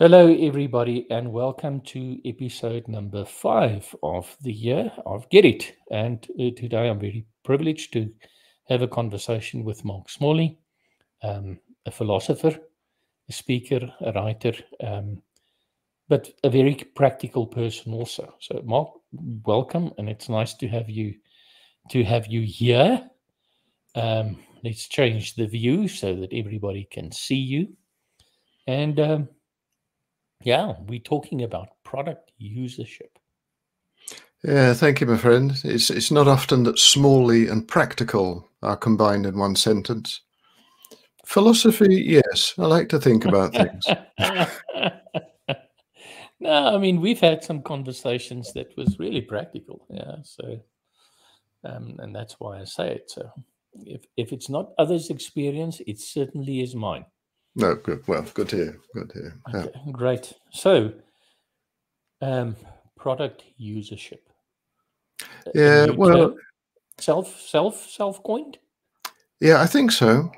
Hello, everybody, and welcome to episode number five of the year of Get It. And uh, today I'm very privileged to have a conversation with Mark Smalley, um, a philosopher, a speaker, a writer, um, but a very practical person also. So, Mark, welcome, and it's nice to have you to have you here. Um, let's change the view so that everybody can see you, and um, yeah, we're talking about product usership. Yeah, thank you, my friend. It's it's not often that smally and practical are combined in one sentence. Philosophy, yes, I like to think about things. no, I mean we've had some conversations that was really practical. Yeah, so um, and that's why I say it. So if if it's not others' experience, it certainly is mine. No, good. Well, good to hear. Good to hear. Okay, yeah. great. So, um, product usership. Yeah, well, self, self, self coined. Yeah, I think so.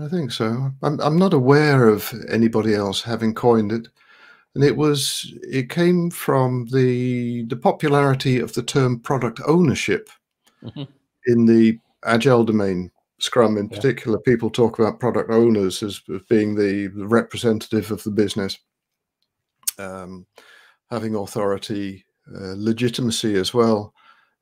I think so. I'm I'm not aware of anybody else having coined it, and it was it came from the the popularity of the term product ownership mm-hmm. in the agile domain Scrum in particular, yeah. people talk about product owners as, being the, the, representative of the business, um, having authority, uh, legitimacy as well,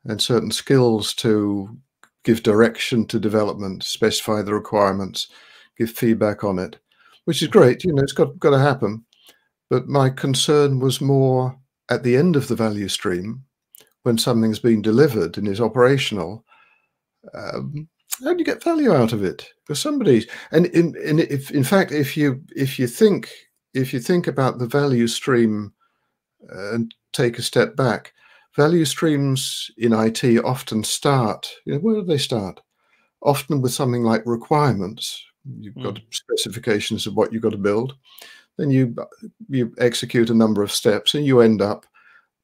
and certain skills to give direction to development, specify the requirements, give feedback on it, which is great. You know, it's got got to happen. But my concern was more at the end of the value stream when something's been delivered and is operational. Um, how do you get value out of it? Because somebody, and in, in if in fact, if you if you think if you think about the value stream uh, and take a step back, value streams in IT often start. You know, where do they start? Often with something like requirements. You've got mm. specifications of what you've got to build. Then you you execute a number of steps, and you end up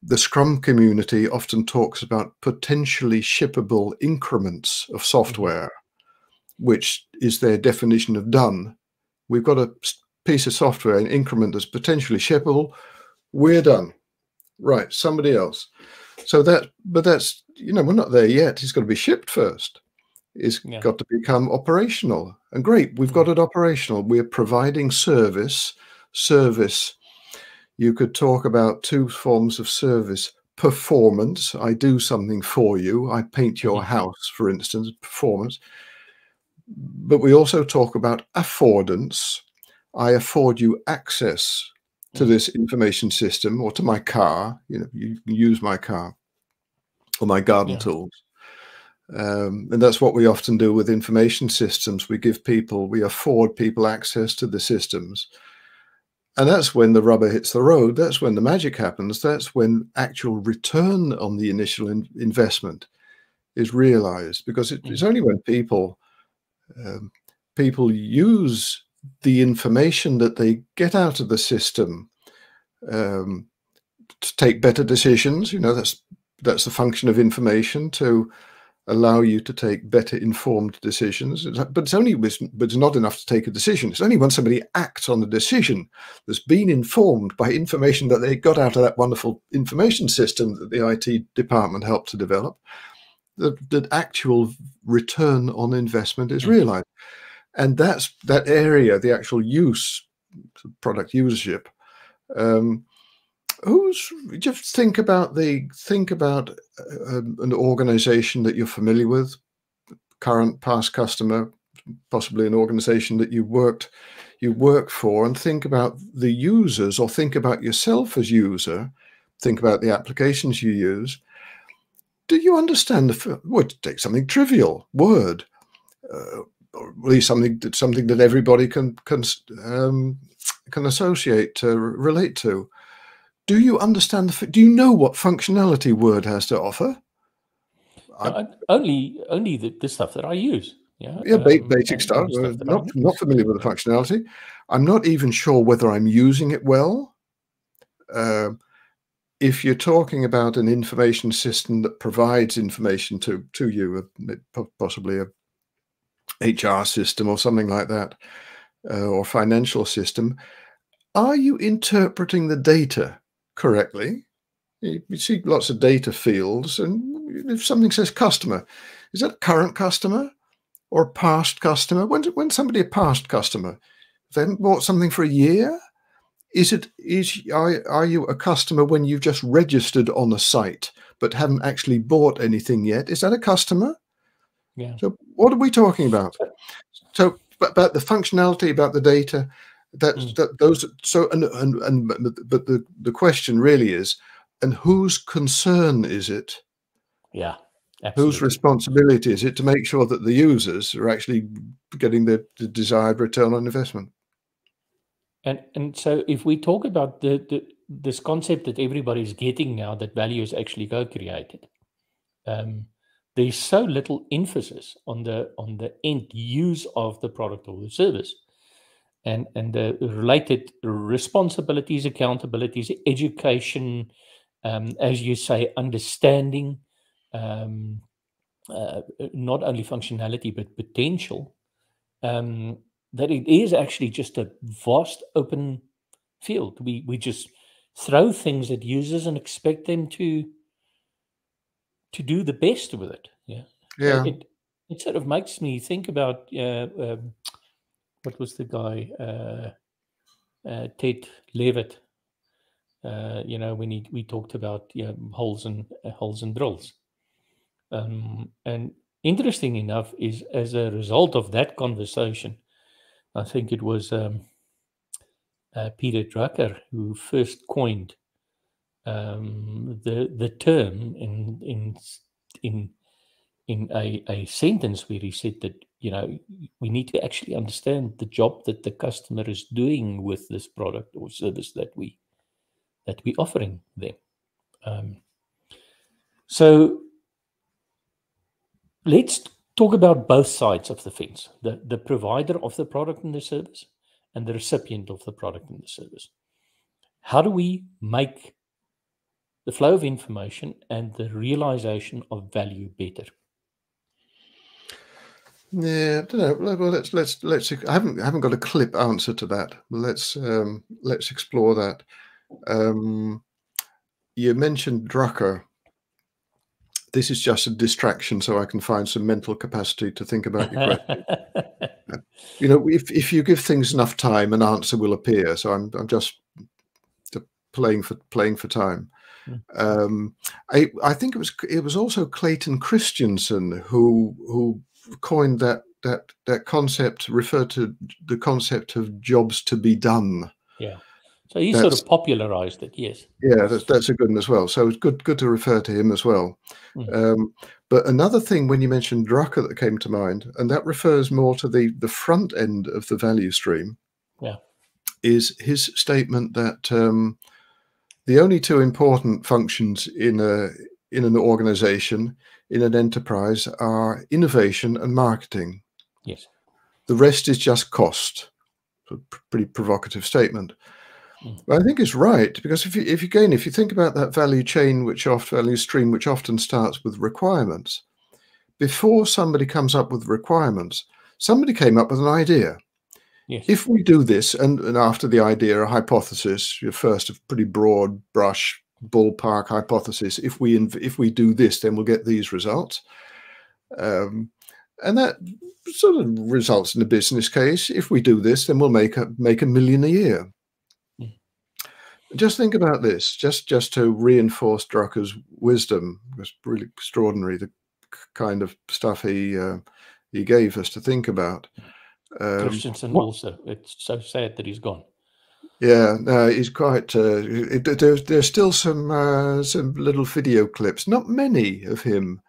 the Scrum community often talks about potentially shippable increments of software, which is their definition of done. We've got a piece of software, an increment that's potentially shippable. We're done. Right, somebody else. So that, but that's, you know, we're not there yet. It's got to be shipped first. It's yeah. got to become operational. And great, we've got mm-hmm. it operational. We're providing service. Service you could talk about two forms of service. Performance i do something for you. I paint your mm-hmm. house for instance performance. But we also talk about affordance. I afford you access to mm. this information system or to my car you know you can use my car or my garden yeah. tools. Um, and that's what we often do with information systems. We give people we afford people access to the systems and that's when the rubber hits the road. That's when the magic happens. That's when actual return on the initial in investment is realized. Because it, it's mm. only when people um, people use the information that they get out of the system um, to take better decisions. You know, that's that's the function of information to allow you to take better informed decisions. But it's only but it's not enough to take a decision. It's only when somebody acts on a decision that's been informed by information that they got out of that wonderful information system that the IT department helped to develop that, that actual return on investment is mm. realized. And that's that area, the actual use, product usership. Um, who's just think about the think about uh, um, an organization that you're familiar with current past customer possibly an organization that you worked you work for and think about the users or think about yourself as user think about the applications you use. Do you understand the well take something trivial word uh, or at least something that something that everybody can can um, can associate to relate to do you understand the? Do you know what functionality Word has to offer? I, only, only the, the, stuff that I use. Yeah, yeah, um, basic stuff. Uh, stuff not not familiar with the functionality. I'm not even sure whether I'm using it well. Uh, if you're talking about an information system that provides information to to you, possibly a HR system or something like that, uh, or financial system, are you interpreting the data correctly? You, you see lots of data fields, and if something says customer, is that a current customer or a past customer? When when somebody a past customer, they haven't bought something for a year. Is it is are, are you a customer when you've just registered on a site but haven't actually bought anything yet? Is that a customer? Yeah. So what are we talking about? So about the functionality, about the data, that, mm. that those so and and and but the the question really is, and whose concern is it? Yeah. Absolutely. Whose responsibility is it to make sure that the users are actually getting the, the desired return on investment? And and so if we talk about the, the this concept that everybody's getting now that value is actually co-created, um, there's so little emphasis on the on the end use of the product or the service and and the related responsibilities accountabilities education um, as you say understanding um, uh, not only functionality but potential um, that it is actually just a vast open field we we just throw things at users and expect them to to do the best with it. Yeah. Yeah. It, it sort of makes me think about uh, um, what was the guy, uh, uh, Ted Levitt. Uh, you know, when he, we talked about you know, holes and uh, holes and drills. Um, and interesting enough is as a result of that conversation, I think it was um, uh, Peter Drucker who first coined um, the the term in in in in a, a sentence where he said that you know we need to actually understand the job that the customer is doing with this product or service that we that we offering them. Um, so let's talk about both sides of the fence: the the provider of the product and the service, and the recipient of the product and the service. How do we make the flow of information and the realization of value better. Yeah, I don't know. Well, let's let's let's. I haven't I haven't got a clip answer to that. Let's um, let's explore that. Um, you mentioned Drucker. This is just a distraction, so I can find some mental capacity to think about your question. you know, if if you give things enough time, an answer will appear. So I'm I'm just playing for playing for time. Hmm. Um, I, I think it was it was also Clayton Christensen who who coined that that that concept referred to the concept of jobs to be done. Yeah. So he that's, sort of popularized it, yes. Yeah, that's that's a good one as well. So it's good good to refer to him as well. Mm. Um, but another thing when you mentioned Drucker that came to mind, and that refers more to the the front end of the value stream. Yeah. Is his statement that um, the only two important functions in a in an organization in an enterprise are innovation and marketing. Yes. The rest is just cost. A pretty provocative statement. Mm. but i think it's right because if you if you again if you think about that value chain which off value stream which often starts with requirements before somebody comes up with requirements somebody came up with an idea. Yes. If we do this, and, and after the idea, a hypothesis, your first of pretty broad brush ballpark hypothesis, if we if we do this, then we'll get these results. Um, and that sort of results in a business case. If we do this, then we'll make a make a million a year. Mm. Just think about this, just just to reinforce Drucker's wisdom. It was really extraordinary the kind of stuff he uh, he gave us to think about. Um, Christensen also. It's so sad that he's gone. Yeah, no, he's quite. Uh, there's there's still some uh, some little video clips, not many of him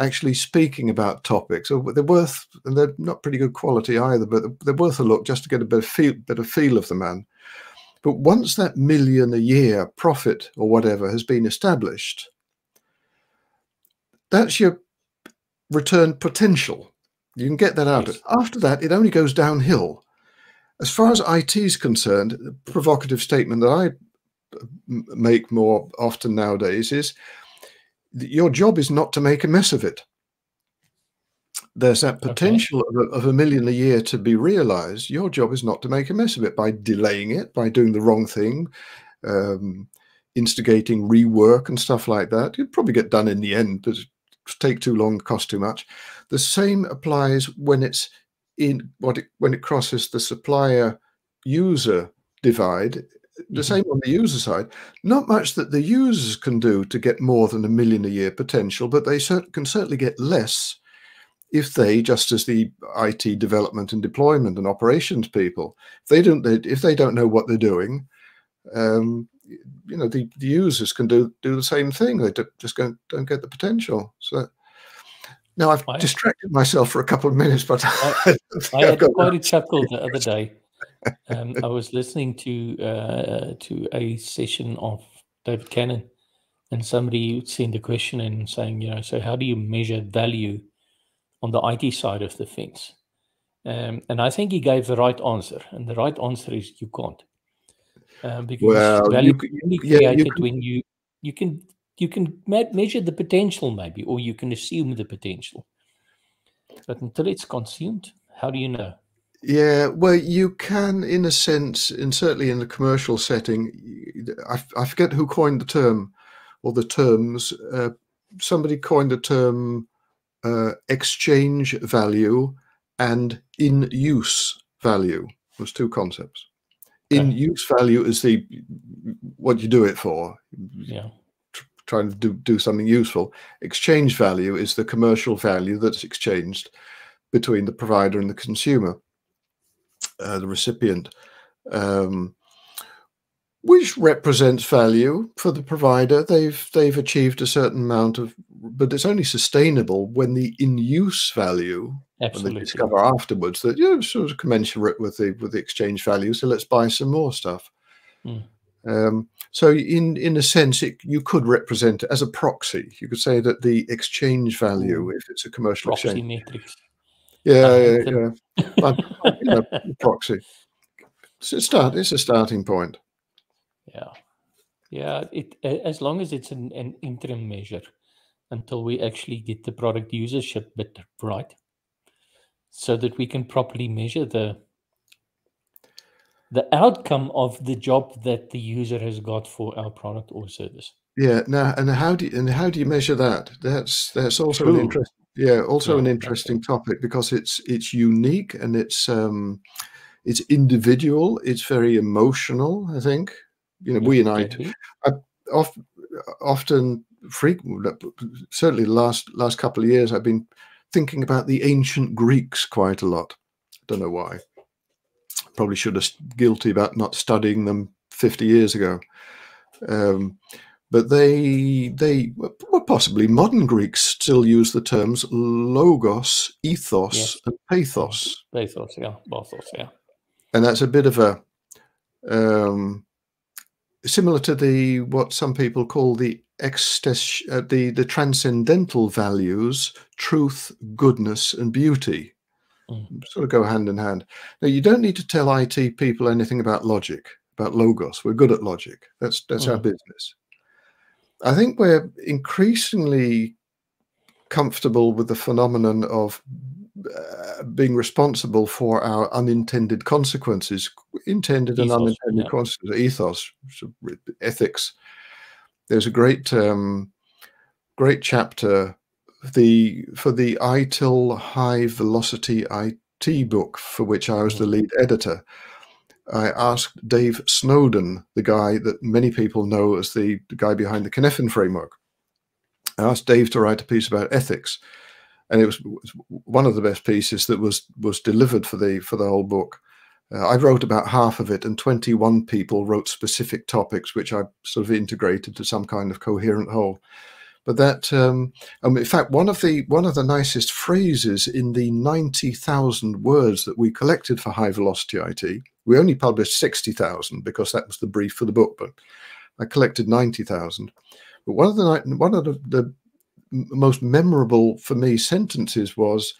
actually speaking about topics. So they're worth, and they're not pretty good quality either, but they're worth a look just to get a better feel, better feel of the man. But once that million a year profit or whatever has been established, that's your return potential. You can get that out. Yes. After that, it only goes downhill. As far as IT is concerned, the provocative statement that I make more often nowadays is your job is not to make a mess of it. there's that potential okay. of, a, of, a, million a year to be realized. Your job is not to make a mess of it by delaying it, by doing the wrong thing, um, instigating rework and stuff like that. You'd probably get done in the end, but take too long, cost too much. The same applies when it's in what it, when it crosses the supplier user divide. The mm -hmm. same on the user side. Not much that the users can do to get more than a million a year potential, but they cert can certainly get less if they, just as the IT development and deployment and operations people, if they don't, if they don't know what they're doing, um, you know, the, the, users can do do the same thing. They just don't, don't get the potential. So now I've I, distracted myself for a couple of minutes, but I, I had quite a chuckle the other day. Um, I was listening to uh, to a session of David Cannon, and somebody sent a question in saying, you know, so how do you measure value on the IT side of the fence? Um, and I think he gave the right answer. And the right answer is you can't. Um, because well, value you, created yeah, you when you you can you can measure the potential maybe, or you can assume the potential. But until it's consumed, how do you know? Yeah, well, you can, in a sense, and certainly in the commercial setting, I, I forget who coined the term or the terms. Uh, somebody coined the term uh, exchange value and in use value. There's two concepts. In use value is the what you do it for. Yeah. Trying to do, do something useful. Exchange value is the commercial value that's exchanged between the provider and the consumer, uh, the recipient. Um, which represents value for the provider. They've they've achieved a certain amount of, but it's only sustainable when the in use value Absolutely. when they discover afterwards that you know sort of commensurate with the with the exchange value. So let's buy some more stuff. Mm. Um, so in in a sense, it, you could represent it as a proxy. You could say that the exchange value, if it's a commercial proxy exchange, matrix. Yeah, yeah, yeah. but, you know, proxy. So it's start. It's a starting point. Yeah. Yeah. It as long as it's an, an interim measure until we actually get the product usership bit right, so that we can properly measure the the outcome of the job that the user has got for our product or service. Yeah. Now, and how do you, and how do you measure that? That's that's also True. an interesting. Yeah, also yeah, an interesting topic because it's it's unique and it's um, it's individual. It's very emotional. I think you know, we and I, I often, often frequently, certainly the last last couple of years, I've been thinking about the ancient Greeks quite a lot. I don't know why. Probably should have guilty about not studying them 50 years ago. Um, but they they well, possibly modern Greeks still use the terms logos, ethos, yes. and pathos. Pathos, yeah, pathos, yeah. And that's a bit of a um, similar to the what some people call the ecstasy, uh, the the transcendental values, truth, goodness, and beauty, mm. sort of go hand in hand. Now, you don't need to tell IT people anything about logic, about logos. We're good at logic. That's that's mm. our business. I think we're increasingly comfortable with the phenomenon of uh, being responsible for our unintended consequences, intended ethos, and unintended yeah. consequences, ethos, ethics. There's a great, um, great chapter the for the ITIL High Velocity IT book, for which I was the lead editor. I asked Dave Snowden, the guy that many people know as the, guy behind the Cynefin framework. I asked Dave to write a piece about ethics and it was one of the best pieces that was was delivered for the for the whole book. Uh, I wrote about half of it, and 21 people wrote specific topics, which I sort of integrated to some kind of coherent whole. But that, um, um, in fact, one of the one of the nicest phrases in the 90,000 words that we collected for High Velocity IT, we only published 60,000 because that was the brief for the book, but I collected 90,000. But one of the one of the, the most memorable for me sentences was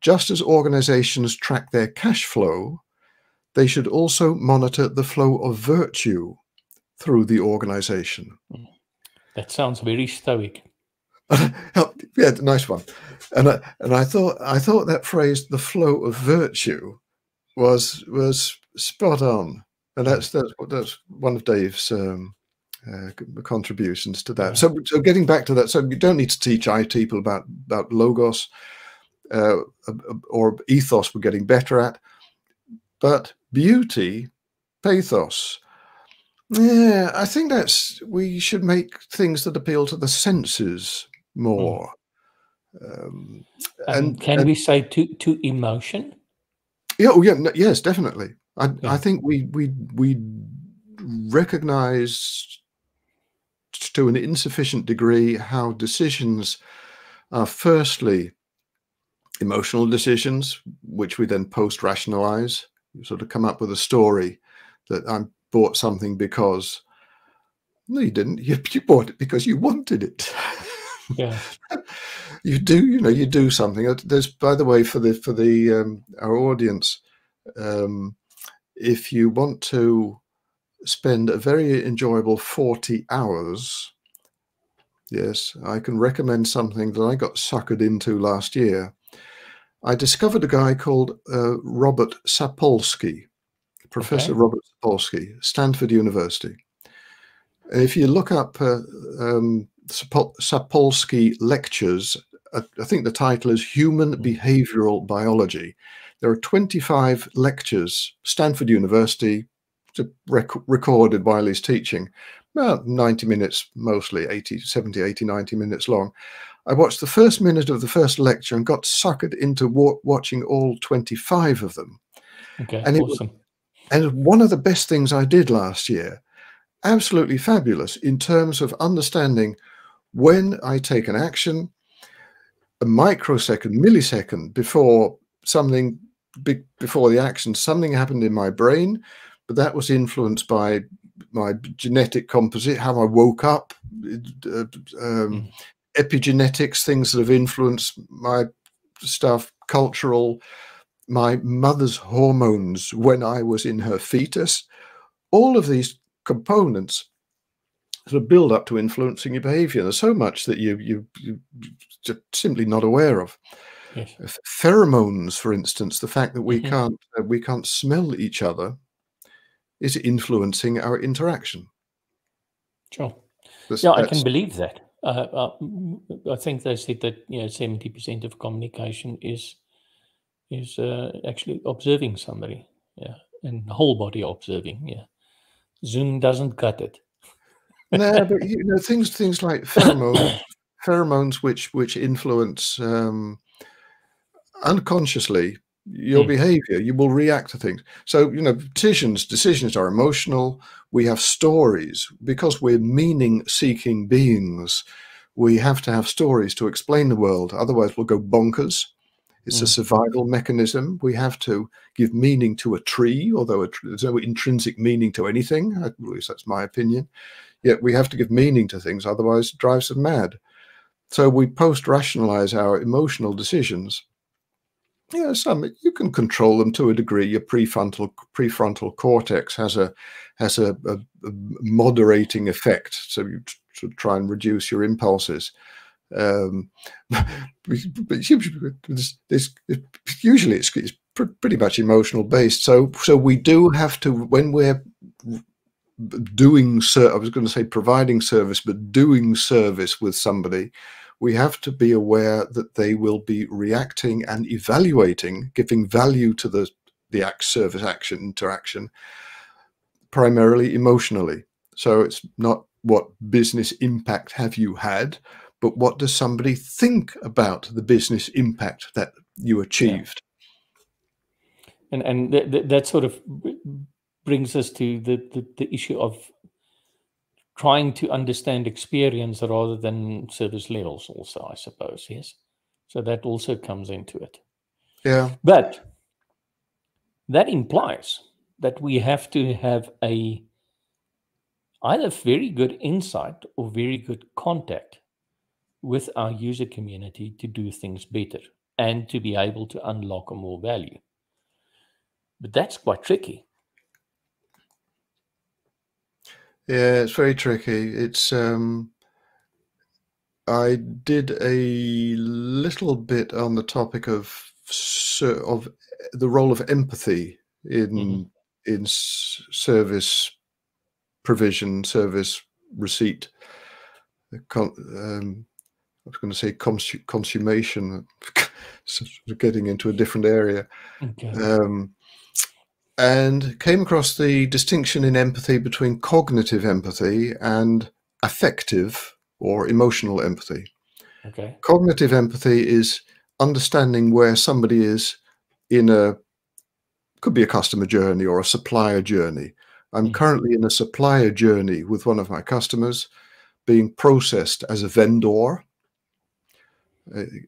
just as organizations track their cash flow, they should also monitor the flow of virtue through the organization. That sounds very stoic. yeah, nice one. And I, and I thought I thought that phrase, "the flow of virtue," was was spot on, and that's that's that's one of Dave's um, uh, contributions to that. So, so getting back to that, so you don't need to teach IT people about about logos uh, or ethos. We're getting better at, but beauty, pathos. Yeah, I think that's we should make things that appeal to the senses more. Mm. Um, and can and, we say to to emotion? Yeah, oh yeah, no, yes, definitely. I yeah. I think we we we recognize to an insufficient degree how decisions are firstly emotional decisions, which we then post rationalize. You sort of come up with a story that I bought something because no, you didn't. You, you bought it because you wanted it. Yeah. you do, you know, you do something. Uh, there's, by the way, for the for the um, our audience, um, if you want to spend a very enjoyable forty hours, yes, I can recommend something that I got suckered into last year. I discovered a guy called uh, Robert Sapolsky, Professor okay. Robert Sapolsky, Stanford University. If you look up uh, um, Sapolsky lectures. Uh, I think the title is Human hmm. Behavioral Biology. There are 25 lectures, Stanford University, rec recorded while he's teaching, about 90 minutes mostly, 80, 70, 80, 90 minutes long. I watched the first minute of the first lecture and got suckered into watching all 25 of them. Okay, and awesome. Was, and one of the best things I did last year, absolutely fabulous in terms of understanding when I take an action, a microsecond, millisecond before something before the action, something happened in my brain, but that was influenced by my genetic composite, how I woke up, uh, um, mm. epigenetics, things that have influenced my stuff, cultural, my mother's hormones when I was in her fetus. All of these components sort of build up to influencing your behavior. There's so much that you you you just simply not aware of. Yes. Pheromones, for instance, the fact that we mm -hmm. can't uh, we can't smell each other is influencing our interaction. Sure. That's, yeah, I can believe that. Uh, uh, I think they said that you know seventy percent of communication is is uh, actually observing somebody. Yeah, and whole body observing. Yeah, Zoom doesn't cut it no, but you know things things like pheromones, pheromones which which influence um, unconsciously your mm. behavior. You will react to things. So you know decisions decisions are emotional. We have stories because we're meaning seeking beings. We have to have stories to explain the world. Otherwise, we'll go bonkers. It's mm. a survival mechanism. We have to give meaning to a tree, although a, there's no intrinsic meaning to anything. At least that's my opinion. Yet we have to give meaning to things, otherwise it drives us mad. So we post-rationalize our emotional decisions. Yeah, some you can control them to a degree. Your prefrontal prefrontal cortex has a has a, a, a moderating effect, so you try and reduce your impulses. Um, but usually it's, it's pretty much emotional based. So so we do have to when we're doing sir I was going to say providing service, but doing service with somebody, we have to be aware that they will be reacting and evaluating, giving value to the the act service action interaction, primarily emotionally. So it's not what business impact have you had, but what does somebody think about the business impact that you achieved? Yeah. And and th th that sort of brings us to the, the, the issue of trying to understand experience rather than service levels also i suppose yes so that also comes into it yeah but that implies that we have to have a either very good insight or very good contact with our user community to do things better and to be able to unlock more value but that's quite tricky Yeah, it's very tricky. It's um, I did a little bit on the topic of of the role of empathy in mm-hmm. in service provision, service receipt. Um, was going to say cons- consummation, getting into a different area. Okay. Um, and came across the distinction in empathy between cognitive empathy and affective or emotional empathy. Okay. Cognitive empathy is understanding where somebody is in a could be a customer journey or a supplier journey. I'm mm-hmm. currently in a supplier journey with one of my customers being processed as a vendor,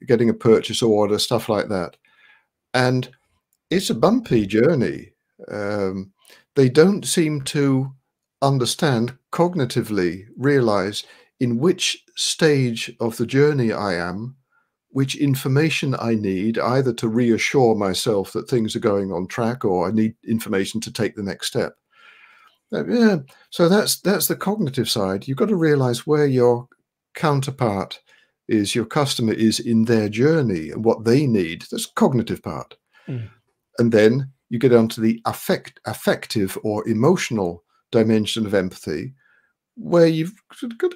getting a purchase order, stuff like that. And it's a bumpy journey. Um, they don't seem to understand cognitively, realize in which stage of the journey I am, which information I need, either to reassure myself that things are going on track or I need information to take the next step. Uh, yeah, so that's that's the cognitive side. You've got to realize where your counterpart is, your customer is in their journey and what they need. That's cognitive part. Mm. And then you get onto the affect, affective or emotional dimension of empathy, where you've got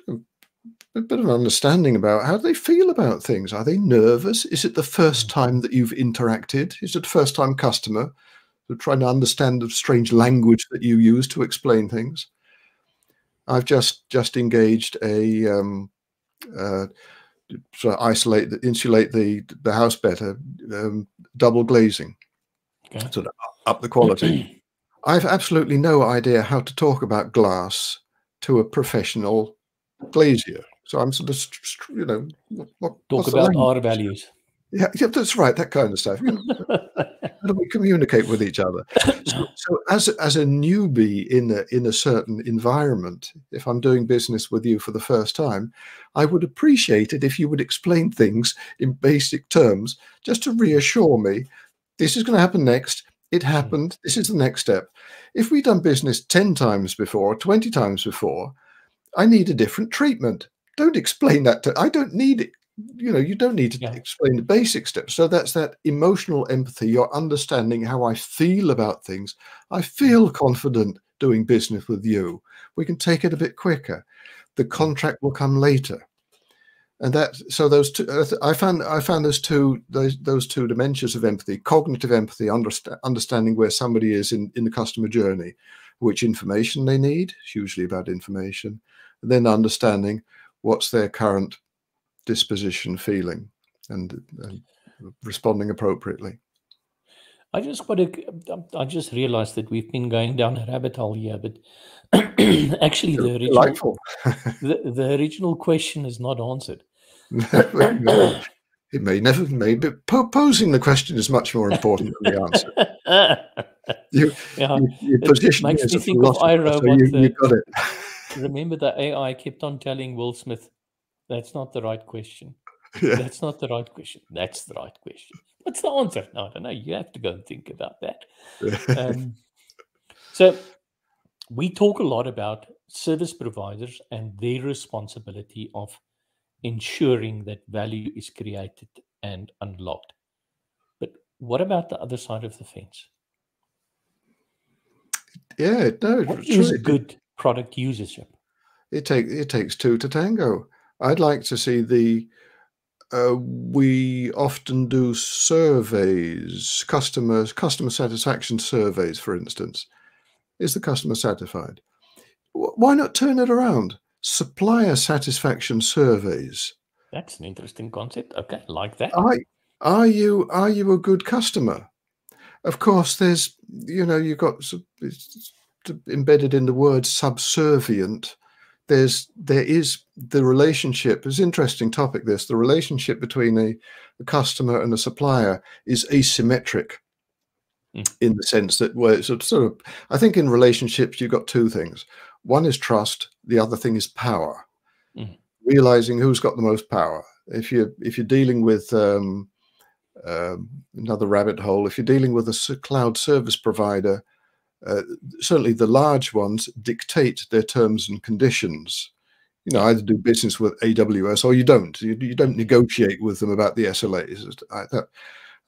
a bit of understanding about how they feel about things. Are they nervous? Is it the first mm. time that you've interacted? Is it first time customer? So trying to understand the strange language that you use to explain things. I've just just engaged a um, uh, sort of isolate, the, insulate the the house better, um, double glazing, okay. sort of up the quality. I've absolutely no idea how to talk about glass to a professional glazier. So I'm sort of, you know, what, talk about R values. Yeah, yeah, that's right. That kind of stuff. How do we communicate with each other? So, so, as as a newbie in a in a certain environment, if I'm doing business with you for the first time, I would appreciate it if you would explain things in basic terms, just to reassure me. This is going to happen next. It hmm. happened. This is the next step. If we've done business ten times before, twenty times before, I need a different treatment don't explain that to i don't need it you know you don't need to yeah. explain the basic steps. So that's that emotional empathy you're understanding how i feel about things. I mm. feel confident doing business with you. We can take it a bit quicker. The contract will come later. And that so those two uh, i found i found those two those those two dimensions of empathy cognitive empathy understand, understanding where somebody is in in the customer journey which information they need it's usually about information and then understanding what's their current disposition feeling and, and responding appropriately. I just want to. I just realized that we've been going down a rabbit hole here, but actually, the original the, the, original question is not answered. it may never may, but posing the question is much more important than the answer. You, yeah, you, you it makes me think of I, Robot. So you, you got it remember that AI kept on telling Will Smith, that's not the right question. Yeah. That's not the right question. That's the right question. What's the answer? No, I don't know. You have to go and think about that. Um, so we talk a lot about service providers and their responsibility of ensuring that value is created and unlocked. But what about the other side of the fence? Yeah, no, what is good product usership? It take it takes two to tango. I'd like to see the. Uh, we often do surveys, customers, customer satisfaction surveys, for instance. Is the customer satisfied? Why not turn it around? Supplier satisfaction surveys. That's an interesting concept. Okay, like that. Are, are you are you a good customer? Of course, there's you know you've got embedded in the word subservient there's there is the relationship is interesting topic this the relationship between a, a customer and a supplier is asymmetric mm. in the sense that where it's sort of i think in relationships you've got two things one is trust the other thing is power mm. realizing who's got the most power if you if you're dealing with um, uh, another rabbit hole if you're dealing with a cloud service provider uh, certainly the large ones dictate their terms and conditions. you know either do business with AWS or you don't. You, you don't negotiate with them about the SLAs.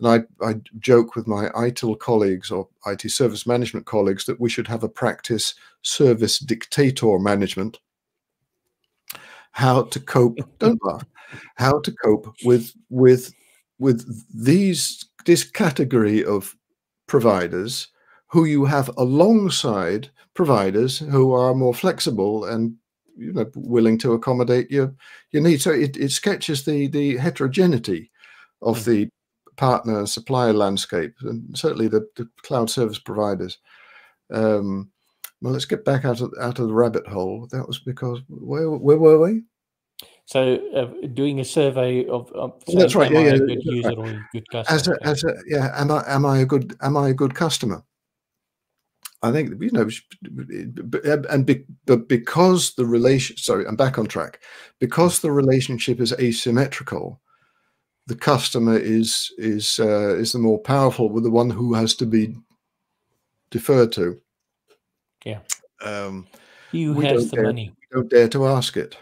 And I, I joke with my ITIL colleagues or IT service management colleagues that we should have a practice service dictator management. How to cope? don't laugh. How to cope with with with these this category of providers who you have alongside providers who are more flexible and you know willing to accommodate your your needs. So it, it sketches the the heterogeneity of mm-hmm. the partner and supplier landscape, and certainly the, the cloud service providers. Um, well, let's get back out of out of the rabbit hole. That was because where where were we? So, uh, doing a survey of, that's right. Yeah, yeah, good user right. or good customer. As a, as a, yeah, am I am I a good am I a good customer? I think you know, and be, but because the relation. Sorry, I'm back on track. Because the relationship is asymmetrical, the customer is is uh, is the more powerful, with the one who has to be deferred to. Yeah. Um, who has the dare, money? We don't dare to ask it,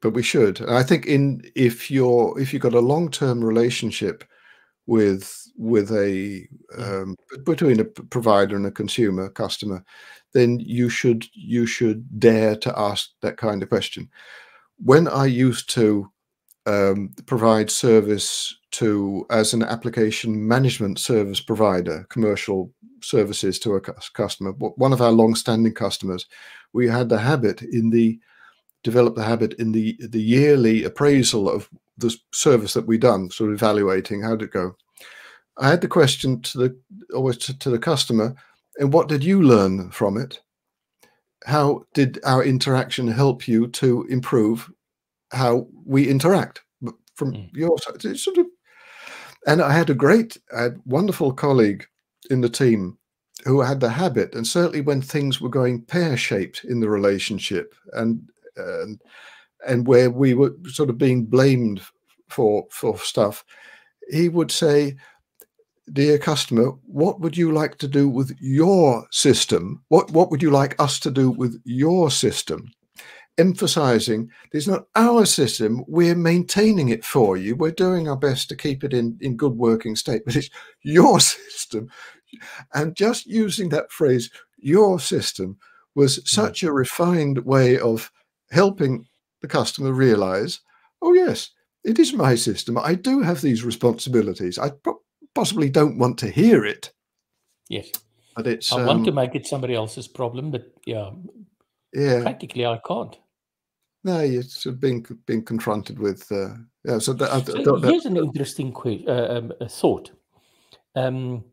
but we should. And I think in if you're if you've got a long term relationship with with a um, between a provider and a consumer customer, then you should you should dare to ask that kind of question. When I used to um, provide service to as an application management service provider, commercial services to a customer. One of our long-standing customers, we had the habit in the develop the habit in the the yearly appraisal of the service that we done, sort of evaluating how did it go. I had the question to the always to, to the customer, and what did you learn from it? How did our interaction help you to improve how we interact from mm. your side. It's sort of, and I had a great, a wonderful colleague in the team who had the habit, and certainly when things were going pear shaped in the relationship, and and and where we were sort of being blamed for for stuff, he would say, "Dear customer, what would you like to do with your system? What what would you like us to do with your system?" emphasizing it's not our system we're maintaining it for you we're doing our best to keep it in in good working state but it's your system and just using that phrase your system was hmm. such a refined way of helping the customer realize oh yes it is my system. I do have these responsibilities. I possibly don't want to hear it. Yes. But it's i um, want to make it somebody else's problem but yeah yeah. practically i can't. No, you're sort of being being confronted with. Uh, yeah, so, that, so that, here's an interesting que- uh, um, thought. Um,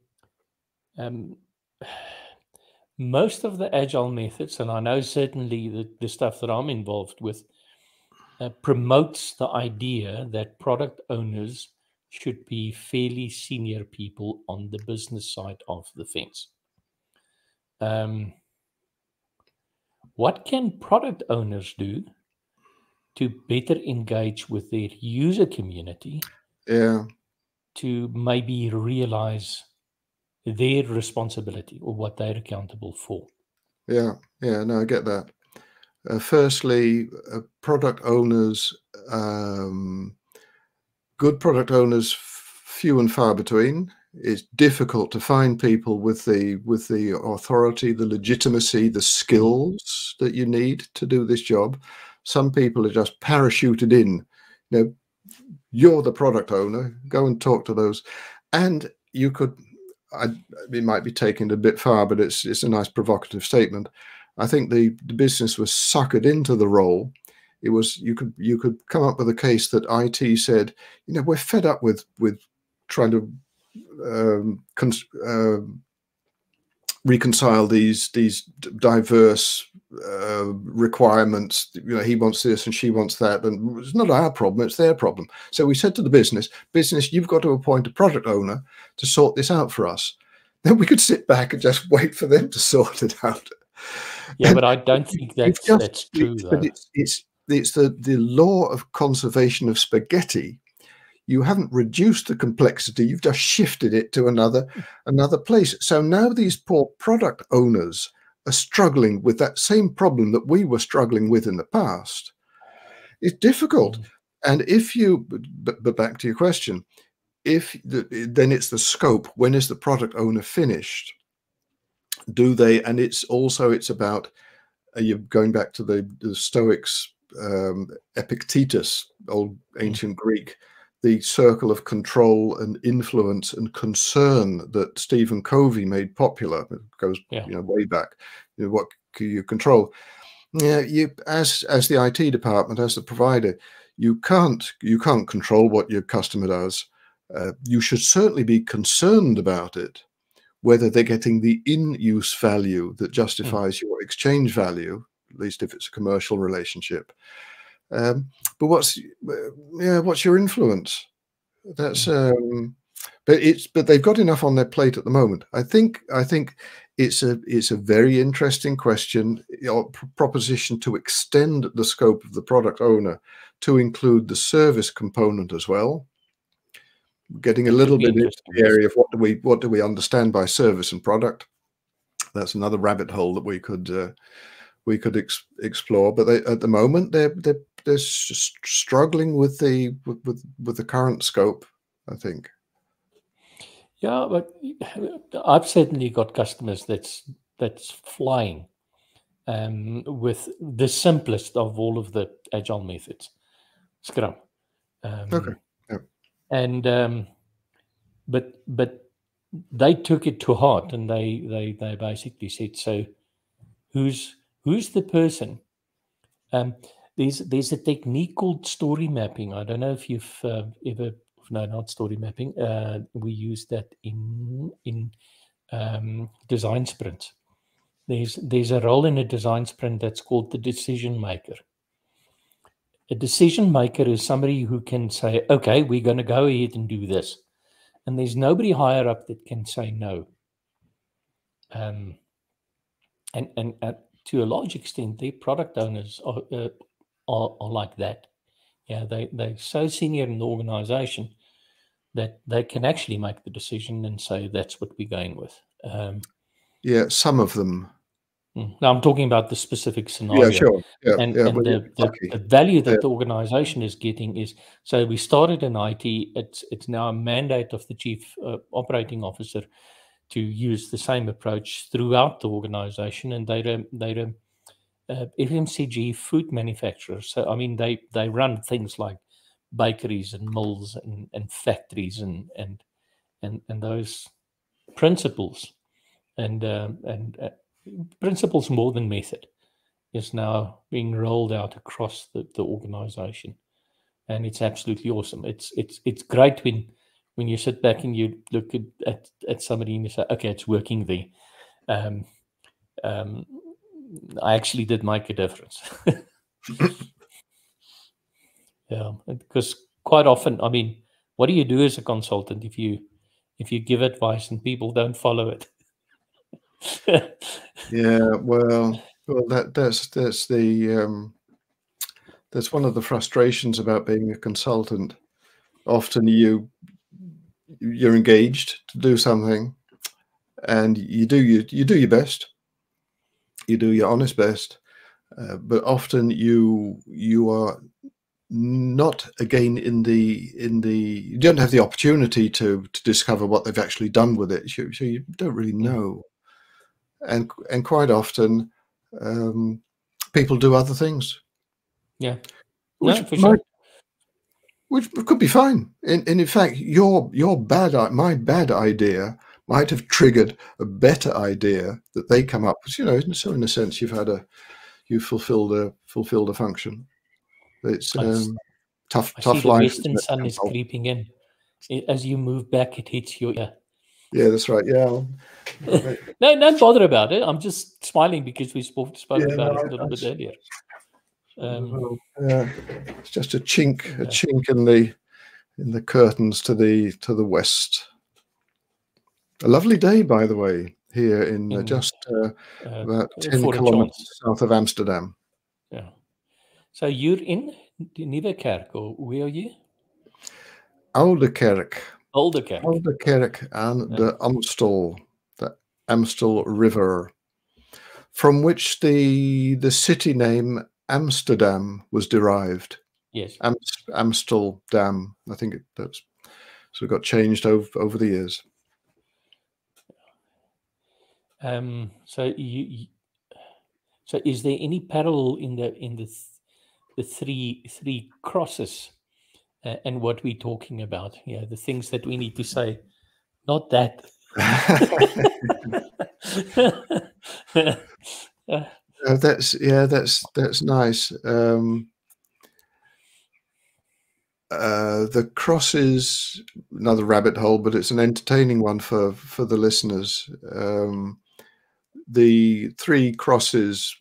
um, most of the agile methods, and I know certainly the, the stuff that I'm involved with, uh, promotes the idea that product owners should be fairly senior people on the business side of the fence. Um, what can product owners do to better engage with their user community yeah. to maybe realize their responsibility or what they're accountable for? Yeah yeah no i get that uh, firstly uh, product owners um, good product owners few and far between it's difficult to find people with the with the authority the legitimacy the skills that you need to do this job some people are just parachuted in. You know, you're the product owner. Go and talk to those, and you could. I, it might be taken a bit far, but it's it's a nice provocative statement. I think the, the business was suckered into the role. It was you could you could come up with a case that IT said, you know, we're fed up with with trying to um, uh, reconcile these these diverse uh, requirements. You know, he wants this and she wants that, and it's not our problem; it's their problem. So we said to the business, "Business, you've got to appoint a product owner to sort this out for us." Then we could sit back and just wait for them to sort it out. Yeah, but I don't think that's just, that's true. But it's it's it's the the law of conservation of spaghetti you haven't reduced the complexity you've just shifted it to another another place so now these poor product owners are struggling with that same problem that we were struggling with in the past. It's difficult. Mm. And if you, but, but back to your question, if the, then it's the scope. When is the product owner finished? Do they? And it's also it's about. Are you going back to the, the Stoics? Um, Epictetus, old mm. ancient Greek, the circle of control and influence and concern that Stephen Covey made popular. It goes yeah. you know way back. You know, what can you control? Yeah, you as as the IT department, as the provider, you can't you can't control what your customer does. Uh, you should certainly be concerned about it, whether they're getting the in-use value that hmm. justifies mm. your exchange value, at least if it's a commercial relationship. Um, but what's yeah, what's your influence? That's hmm. um, but it's but they've got enough on their plate at the moment. I think I think it's a it's a very interesting question or proposition to extend the scope of the product owner to include the service component as well. Getting a little bit into the area of what do we what do we understand by service and product. That's another rabbit hole that we could uh, we could ex explore. But they, at the moment, they're they're they're struggling with the with with the current scope. I think. Yeah, but I've certainly got customers that's that's flying um, with the simplest of all of the agile methods, Scrum. Um, okay. And um, but but they took it to heart, and they they they basically said, so who's who's the person? Um, there's there's a technique called story mapping. I don't know if you've uh, ever no, not story mapping. Uh, we use that in in um, design sprints. There's there's a role in a design sprint that's called the decision maker. A decision maker is somebody who can say, "Okay, we're going to go ahead and do this," and there's nobody higher up that can say no. Um, and and uh, to a large extent, the product owners are, uh, are, are like that. Yeah, they they're so senior in the organization that they can actually make the decision and say that's what we're going with. Um, yeah, some of them. Hmm. Now I'm talking about the specific scenario. Yeah, sure. Yeah, and, yeah, and the, the, the, value that yeah. the organization is getting is so we started in IT. It's it's now a mandate of the chief uh, operating officer to use the same approach throughout the organization, and they're they're uh, FMCG food manufacturers. So I mean they they run things like bakeries and mills and, and factories and and and and those principles and um, and uh, principles more than method is now being rolled out across the, the organization and it's absolutely awesome. It's it's it's great when when you sit back and you look at at, at somebody and you say okay it's working there. Um, um, i actually did make a difference. Yeah, because quite often, I mean, what do you do as a consultant if you if you give advice and people don't follow it? yeah, well, well, that that's that's the um, that's one of the frustrations about being a consultant. Often you you're engaged to do something, and you do you you do your best. You do your honest best, uh, but often you you are not again in the in the you don't have the opportunity to to discover what they've actually done with it so, so you don't really mm. know and and quite often um, people do other things yeah which, no, sure. might, which could be fine and, and in fact your your bad my bad idea might have triggered a better idea that they come up with you know so in a sense you've had a you fulfilled a fulfilled a function it's um, tough, I tough see line. The western sun is creeping in. As you move back, it hits your ear. Yeah, that's right. Yeah. no, don't bother about it. I'm just smiling because we spoke, spoke yeah, about no, it a little bit earlier. Um, yeah, it's just a chink, a chink in the in the curtains to the to the west. A lovely day, by the way, here in, uh, just uh, uh, about ten kilometers south of Amsterdam. Yeah. So you're in Nieuwekerk, or where are you? Oudekerk. Oudekerk. Oudekerk and yeah. the Amstel, the Amstel River. from which the the city name Amsterdam was derived. Yes. Am- Amstel Dam. I think it, that's so it got changed over over the years. Um, so you, you, so is there any parallel in the in the th- the three three crosses uh, and what we're talking about? Yeah, the things that we need to say, not that. Uh, that's yeah, that's that's nice. Um, uh, the cross is another rabbit hole, but it's an entertaining one for for the listeners. Um, the three crosses,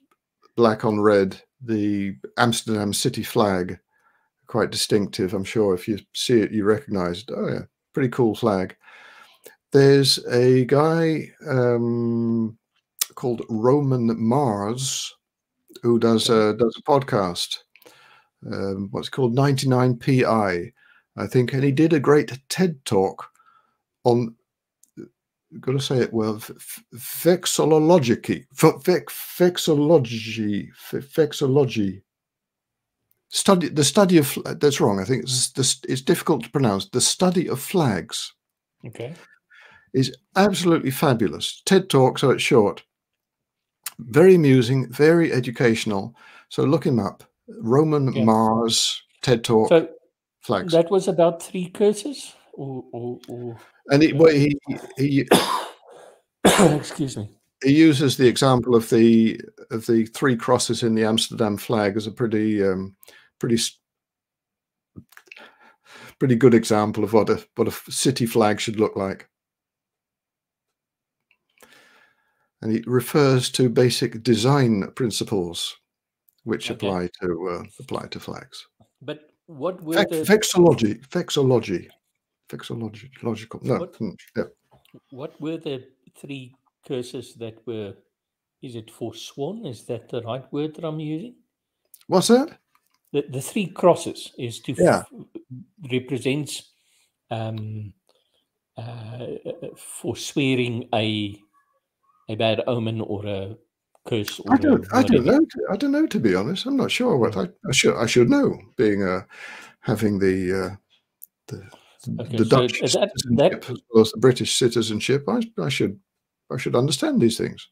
black on red, the Amsterdam city flag, quite distinctive. I'm sure if you see it, you recognise it. Oh yeah, pretty cool flag. There's a guy um, called Roman Mars who does a does a podcast. Um, what's called 99pi, I think, and he did a great TED talk on. Got to say it well. Vexillology, vexillology, vexillology. Study the study of that's wrong. I think it's this. It's difficult to pronounce. The study of flags. Okay. Is absolutely fabulous. TED talk, so it's short very amusing, very educational. So look him up. Roman yeah. Mars TED Talk so flags. That was about three curses, or, or, or and it, well, he he. excuse me. He uses the example of the of the three crosses in the Amsterdam flag as a pretty um, pretty pretty good example of what a what a city flag should look like. and it refers to basic design principles which okay. apply to uh, apply to flags. But what were the vexillology, vexillology, vexillology, logical? No, what, hmm, yeah. What were the three curses that were? Is it forsworn? Is that the right word that I'm using? What's that? The the three crosses is to yeah. f- represents um, uh, forswearing a a bad omen or a curse? Or I don't. I don't know. I don't know. To be honest, I'm not sure what I, I should. I should know, being uh, having the uh, the, okay, the so Dutch that, citizenship that, as well as the British citizenship. I, I should. I should understand these things.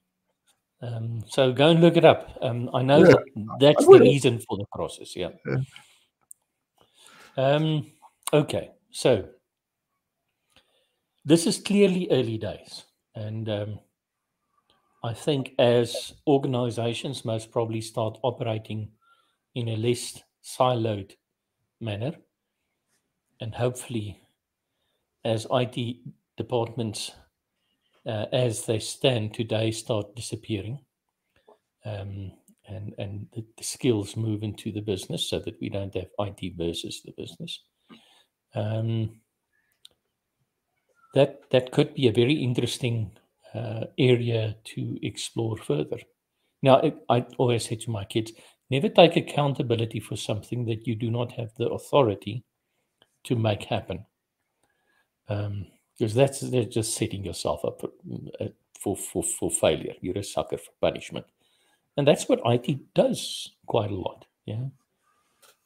Um, so go and look it up. Um, I know yeah, that that's the reason for the process. Yeah. yeah. Um, okay, so this is clearly early days, and um, I think as organizations most probably start operating in a less siloed manner, and hopefully as IT departments, uh, as they stand today, start disappearing, um, and and the, the, skills move into the business, so that we don't have IT versus the business. Um, that that could be a very interesting uh, area to explore further. Now, I, I always say to my kids, never take accountability for something that you do not have the authority to make happen. Um, because that's, that's just setting yourself up for, uh, for, for, for failure. You're a sucker for punishment. And that's what IT does quite a lot. Yeah.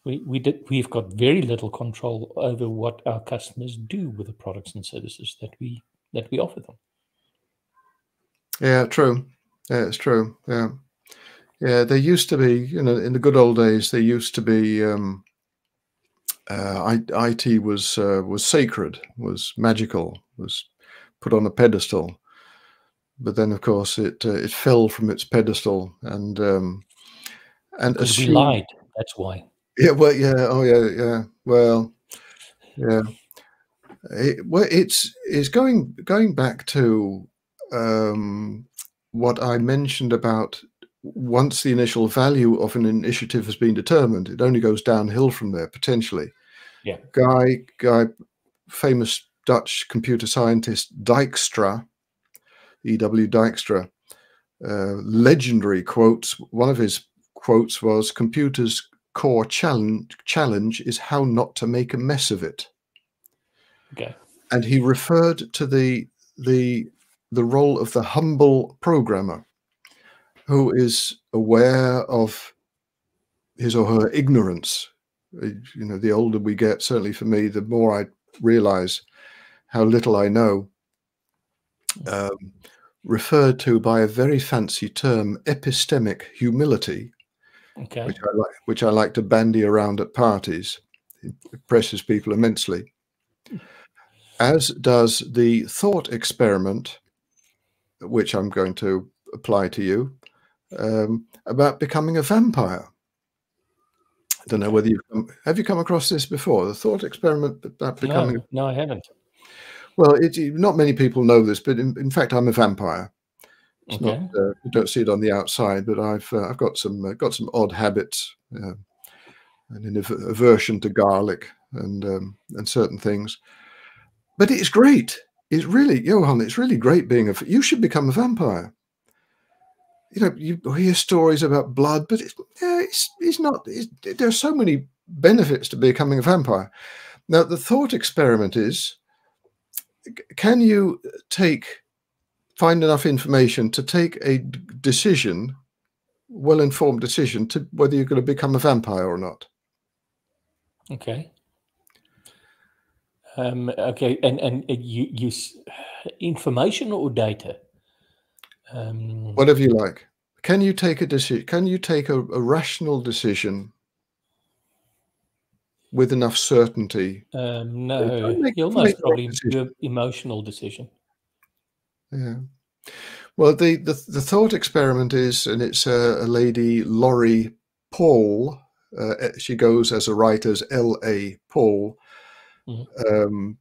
We, we did, we've got very little control over what our customers do with the products and services that we that we offer them. Yeah, true. Yeah, it's true. Yeah, yeah. There used to be, you know, in the good old days, there used to be. Um, uh, IT was uh, was sacred, was magical, was put on a pedestal. But then, of course, it uh, it fell from its pedestal, and um, and assumed, we lied. That's why. Yeah. Well. Yeah. Oh. Yeah. Yeah. Well. Yeah. It, well, it's it's going going back to um, what I mentioned about once the initial value of an initiative has been determined, it only goes downhill from there potentially. Yeah. Guy, guy, famous Dutch computer scientist Dijkstra, E.W. Dijkstra, uh, legendary quotes. One of his quotes was, "Computers' core challenge challenge is how not to make a mess of it." Okay. And he referred to the the the role of the humble programmer, who is aware of his or her ignorance. Uh, you know, the older we get, certainly for me, the more I realize how little I know. Um, referred to by a very fancy term, epistemic humility, Okay. which I like, which I like to bandy around at parties. It impresses people immensely. As does the thought experiment, which I'm going to apply to you, um, about becoming a vampire. I don't know whether you've you come across this before. The thought experiment about becoming. No, no, I haven't. Well, it, not many people know this, but in, in fact, I'm a vampire. It's Okay. not uh, you don't see it on the outside, but I've uh, I've got some uh, got some odd habits, uh, and an aversion to garlic and um, and certain things. But it's great. It's really Johan. It's really great being a. You should become a vampire. You know, you hear stories about blood, but it's yeah, it's it's not. It's, there are so many benefits to becoming a vampire. Now, the thought experiment is: can you take find enough information to take a decision, well informed decision, to whether you're going to become a vampire or not. Okay. Um, okay, and and uh, you use information or data? Um, Whatever you like. Can you take a decision? Can you take a, a rational decision with enough certainty? um, no, make- you'll most probably do an emotional decision. Yeah. Well, the, the, the thought experiment is, and it's a, a lady, Laurie Paul. Uh, she goes as a writer as L.A. Paul. Mhm. Um,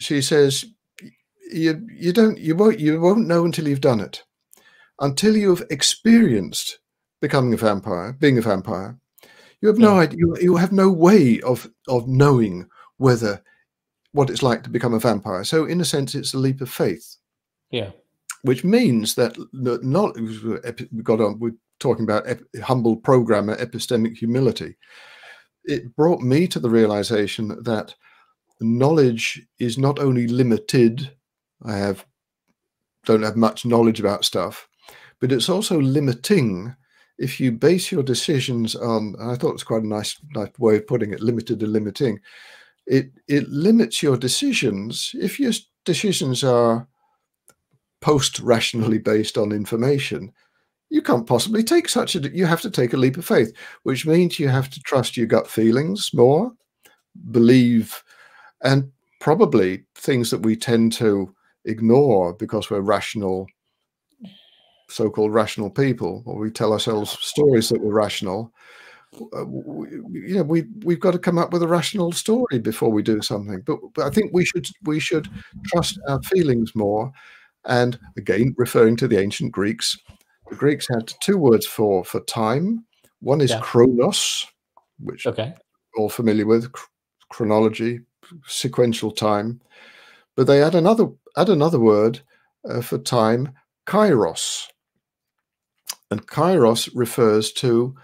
she says, you, you don't, you won't, you won't know until you've done it. Until you've experienced becoming a vampire, being a vampire, you have no Yeah. idea, you, you have no way of, of knowing whether what it's like to become a vampire. So in a sense, it's a leap of faith Yeah. which means that not we got on we're talking about ep, humble programmer epistemic humility it brought me to the realization that knowledge is not only limited i have don't have much knowledge about stuff but it's also limiting if you base your decisions on and i thought it's quite a nice nice way of putting it limited and limiting it it limits your decisions if your decisions are post rationally based on information, you can't possibly take such a. You have to take a leap of faith, which means you have to trust your gut feelings more, believe, and probably things that we tend to ignore because we're rational, so called rational people, or we tell ourselves stories that we're rational. Uh, we, you know, we we've got to come up with a rational story before we do something. But, but I think we should we should trust our feelings more and again, referring to the ancient Greeks, the Greeks had two words for for time. One is Yeah. chronos, which Okay. we're all familiar with, chronology, sequential time. But they had another had another word uh, for time, kairos. And kairos refers to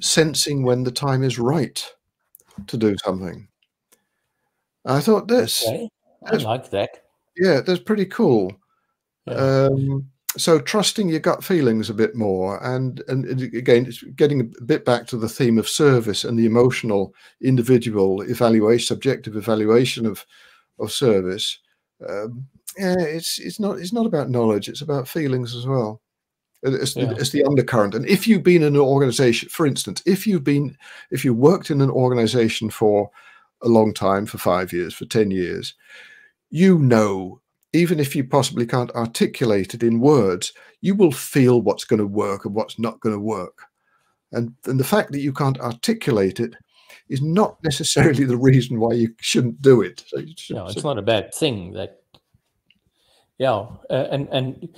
sensing when the time is right to do something. I thought this, Okay. I like that. yeah, that's pretty cool. Yeah. Um, so trusting your gut feelings a bit more, and and again, it's getting a bit back to the theme of service and the emotional, individual evaluation, subjective evaluation of of service. Um, yeah, it's it's not it's not about knowledge; it's about feelings as well. It- It's, the- Yeah. it's the undercurrent. And if you've been in an organization, for instance, if you've been if you worked in an organization for a long time, for five years, for ten years, you know even if you possibly can't articulate it in words, you will feel what's going to work and what's not going to work. And, and the fact that you can't articulate it is not necessarily the reason why you shouldn't do it. So should- No, it's so- not a bad thing. That. Yeah, uh, and and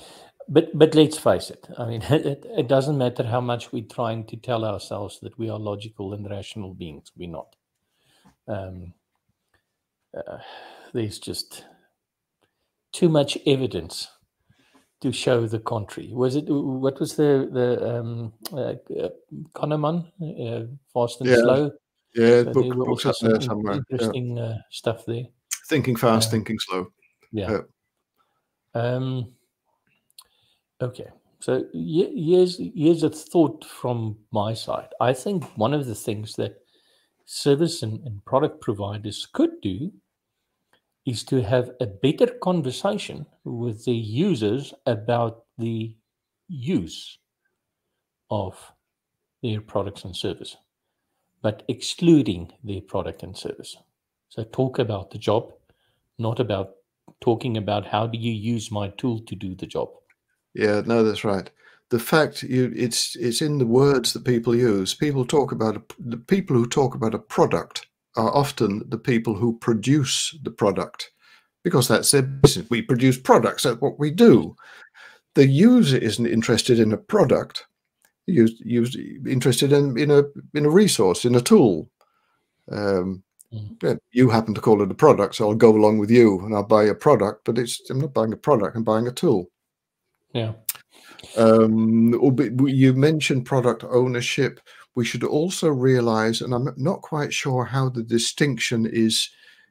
but but let's face it. I mean, it, it doesn't matter how much we're trying to tell ourselves that we are logical and rational beings. We're not. Um, uh, there's just too much evidence to show the contrary. Was it what was the the um, uh, Kahneman, uh, fast and Yeah, slow? yeah, So book, books up there somewhere. Yeah. interesting uh, stuff there. Thinking fast, thinking slow. Yeah. Yeah. Um, okay. So here's here's a thought from my side. I think one of the things that service and, and product providers could do is to have a better conversation with the users about the use of their products and service, but excluding their product and service. So talk about the job, not about talking about how do you use my tool to do the job. Yeah, no, that's right. The fact you it's it's in the words that people use. People talk about a, the people who talk about a product are often the people who produce the product because that's their business. We produce products. That's what we do. The user isn't interested in a product. Use interested in, in a in a resource, in a tool. Um, mm. You happen to call it a product, so I'll go along with you and I'll buy a product. But it's I'm not buying a product. I'm buying a tool. Yeah. Um, you mentioned product ownership. We should also realize, and I'm not quite sure how the distinction is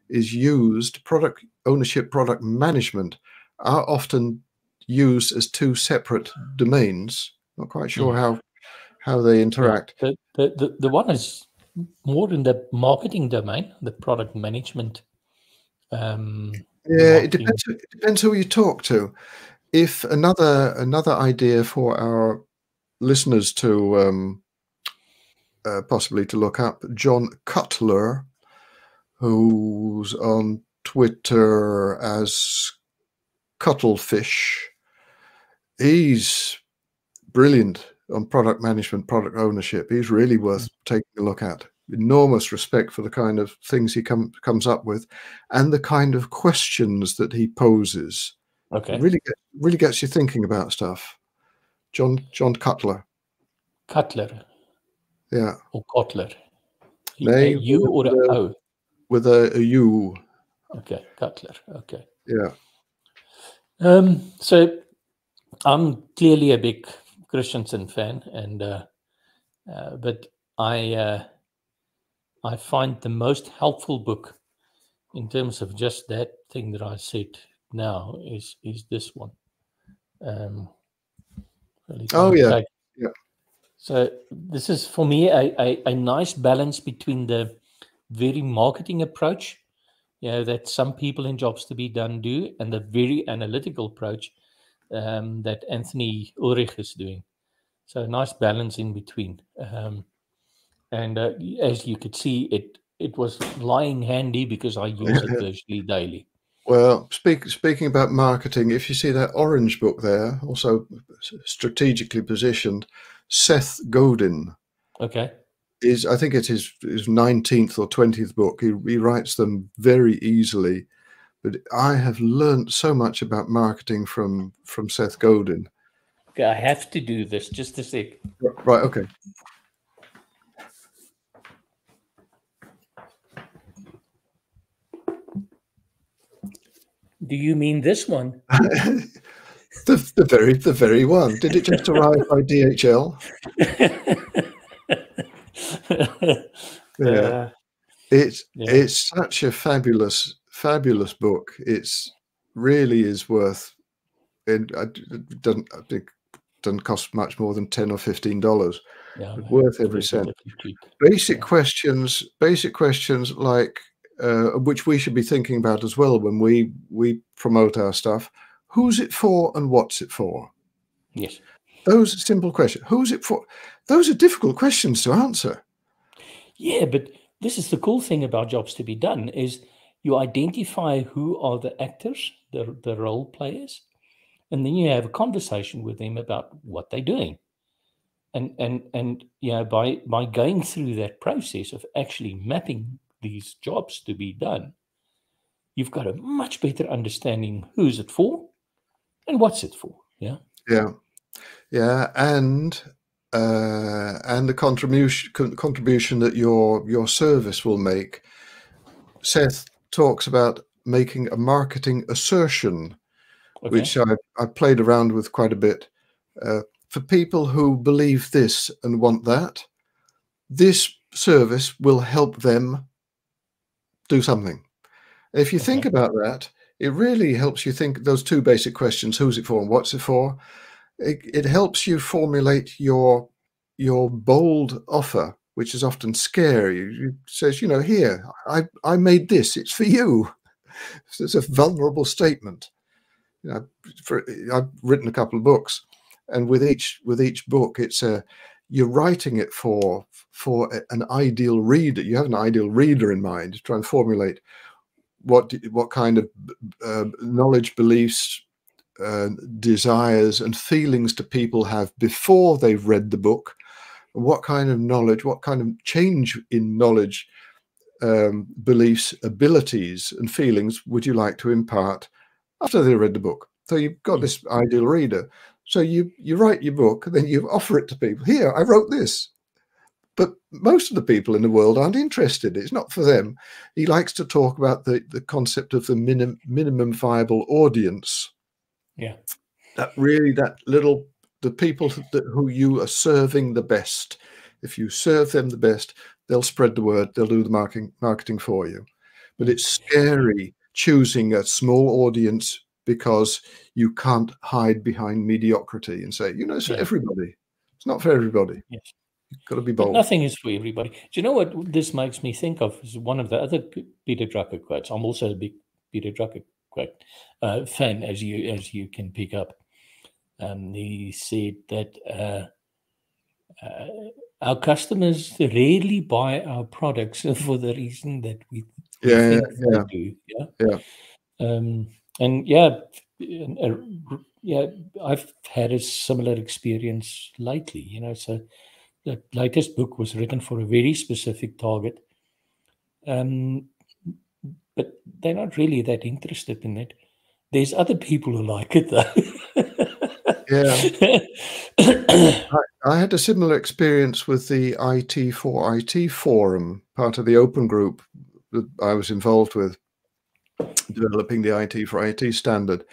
is used. Product ownership, product management are often used as two separate domains. Not quite sure mm. how how they interact. The, the, the, the one is more in the marketing domain, the product management. Um, yeah, marketing. it depends. It depends who you talk to if another another idea for our listeners to um, uh, possibly to look up John Cutler, who's on Twitter as Cuttlefish. He's brilliant on product management, product ownership. He's really worth mm. taking a look at. Enormous respect for the kind of things he com- comes up with and the kind of questions that he poses. Okay. Really, really gets you thinking about stuff. John John Cutler. Cutler. Yeah. Or Cutler. A U or a O? With a, a U. Okay, Cutler. Okay. Yeah. Um, so I'm clearly a big Christensen fan, and uh, uh, but I uh, I find the most helpful book in terms of just that thing that I said now is is this one. Um, oh yeah, yeah. So this is for me a, a, a nice balance between the very marketing approach, you know, that some people in jobs to be done do, and the very analytical approach um, that Anthony Ulwick is doing. So a nice balance in between. Um, and uh, as you could see, it it was lying handy because I use it virtually daily. Well, speak, speaking about marketing, if you see that orange book there, also strategically positioned, Seth Godin. Okay. Is I think it's his his nineteenth or twentieth book. He he writes them very easily, but I have learned so much about marketing from from Seth Godin. Okay, I have to do this just to see. Right. Okay. Do you mean this one? the, the very the very one. Did it just arrive by DHL? yeah. Uh, it's yeah. it's such a fabulous fabulous book. It's really is worth. It, it doesn't I think doesn't cost much more than ten or fifteen dollars. Yeah, worth every cent. Basic yeah. questions. Basic questions like uh, which we should be thinking about as well when we we promote our stuff. Who's it for and what's it for? Yes. Those simple questions. Who's it for? Those are difficult questions to answer. Yeah, but this is the cool thing about jobs to be done is you identify who are the actors, the, the role players, and then you have a conversation with them about what they're doing. And and and you know, by by going through that process of actually mapping these jobs to be done, you've got a much better understanding who's it for and what's it for. Yeah. Yeah. Yeah. And uh, and the contribution contribution that your your service will make. Seth talks about making a marketing assertion, okay. which I I played around with quite a bit. Uh, for people who believe this and want that, this service will help them do something. If you okay. think about that, it really helps you think those two basic questions: who's it for and what's it for? it, it helps you formulate your your bold offer, which is often scary. It says, you know, here I I made this. It's for you. It's a vulnerable statement. You know, for, I've written a couple of books, and with each with each book, it's a you're writing it for for an ideal reader. You have an ideal reader in mind to try and formulate what what kind of uh, knowledge, beliefs, uh, desires, and feelings do people have before they've read the book. What kind of knowledge, what kind of change in knowledge, um, beliefs, abilities, and feelings would you like to impart after they read the book? So you've got hmm. this ideal reader. So you you write your book, then you offer it to people. Here, I wrote this. But most of the people in the world aren't interested. It's not for them. He likes to talk about the, the concept of the minim, minimum viable audience. Yeah. That really, that little, the people that, who you are serving the best. If you serve them the best, they'll spread the word, they'll do the marketing, marketing for you. But it's scary choosing a small audience because you can't hide behind mediocrity and say, you know, it's yeah. for everybody. It's not for everybody. Yes. You've got to be bold. But nothing is for everybody. Do you know what this makes me think of? Is one of the other Peter Drucker quotes. I'm also a big Peter Drucker quote uh, fan, as you as you can pick up. Um, he said that uh, uh, our customers rarely buy our products for the reason that we, yeah, think yeah, they yeah. do. Yeah. Yeah. Um, and yeah, uh, yeah, I've had a similar experience lately. You know, so the latest book was written for a very specific target. Um, but they're not really that interested in it. There's other people who like it though. yeah. I, I, had a similar experience with the IT for IT forum, part of the open group that I was involved with, developing the IT for IT standard.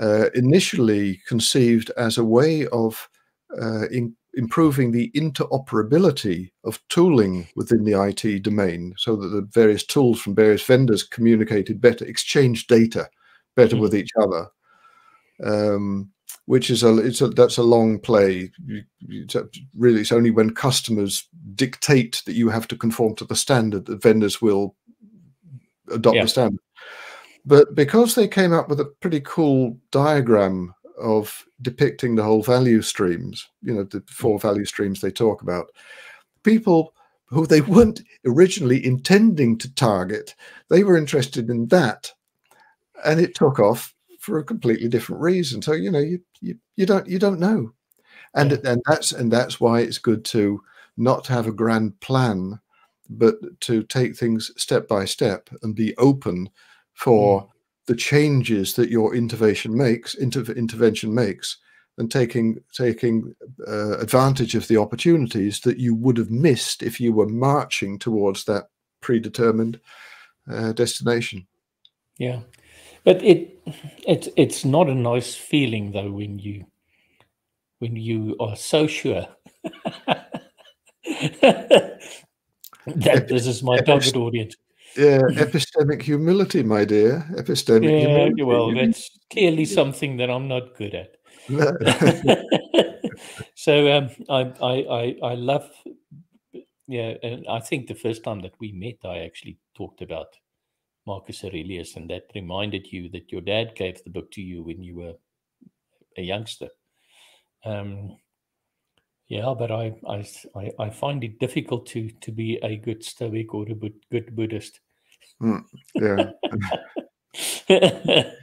Uh, initially conceived as a way of uh, in, improving the interoperability of tooling within the IT domain so that the various tools from various vendors communicated better, exchanged data better mm. with each other. Um, which is a it's a that's a long play. It's a, really, it's only when customers dictate that you have to conform to the standard that vendors will adopt yeah. the standard. But because they came up with a pretty cool diagram of depicting the whole value streams, you know, the mm. four value streams they talk about. People who they weren't originally intending to target, they were interested in that. And it took off for a completely different reason. So, you know, you you, you don't you don't know. And and that's and that's why it's good to not have a grand plan, but to take things step by step and be open for mm. the changes that your intervention makes inter- intervention makes and taking taking uh, advantage of the opportunities that you would have missed if you were marching towards that predetermined uh, destination. Yeah. But it it's it's not a nice feeling though when you when you are so sure. That this is my target audience yeah, epistemic humility, my dear. Epistemic yeah, humility. Well, that's clearly something that I'm not good at. No. so um, I, I, I, I love, yeah, and I think the first time that we met, I actually talked about Marcus Aurelius, and that reminded you that your dad gave the book to you when you were a youngster. Um, yeah, but I, I, I find it difficult to to be a good Stoic or a good Buddhist. Mm, yeah.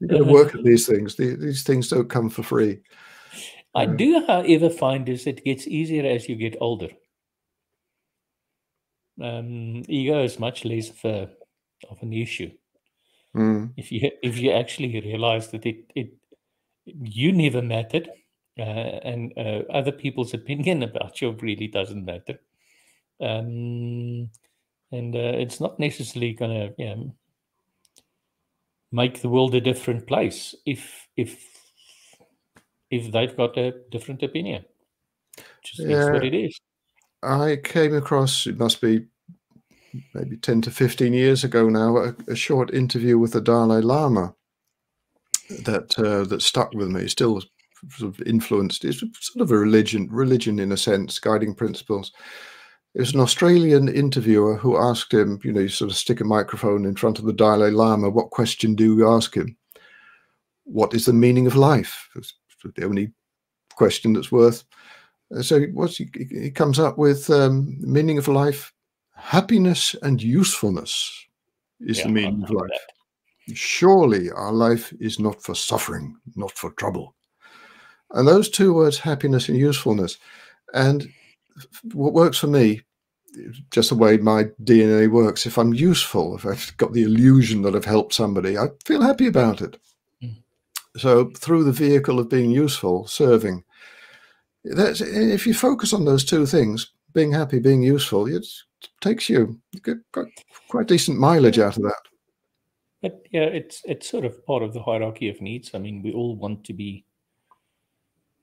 you got to work at these things. These things don't come for free. I do, however, find is it gets easier as you get older. Um, ego is much less of, a, of an issue. Mm. If you if you actually realize that it it you never mattered, uh, and uh, other people's opinion about you really doesn't matter. Um, and uh, it's not necessarily going to you know, make the world a different place if if if they've got a different opinion. Just yeah, what it is. I came across it must be maybe 10 to 15 years ago now a, a short interview with the Dalai Lama that uh, that stuck with me still sort of influenced. It's sort of a religion, religion in a sense, guiding principles. There's an Australian interviewer who asked him, you know, you sort of stick a microphone in front of the Dalai Lama. What question do you ask him? What is the meaning of life? It's the only question that's worth. Uh, so what's he, he comes up with um, meaning of life, happiness and usefulness is yeah, the meaning of life. That. Surely our life is not for suffering, not for trouble. And those two words, happiness and usefulness. And what works for me, just the way my DNA works, if I'm useful, if I've got the illusion that I've helped somebody, I feel happy about it. Mm. So through the vehicle of being useful, serving, that's if you focus on those two things, being happy, being useful, it takes you, you get quite decent mileage out of that. But yeah, it's it's sort of part of the hierarchy of needs. I mean, we all want to be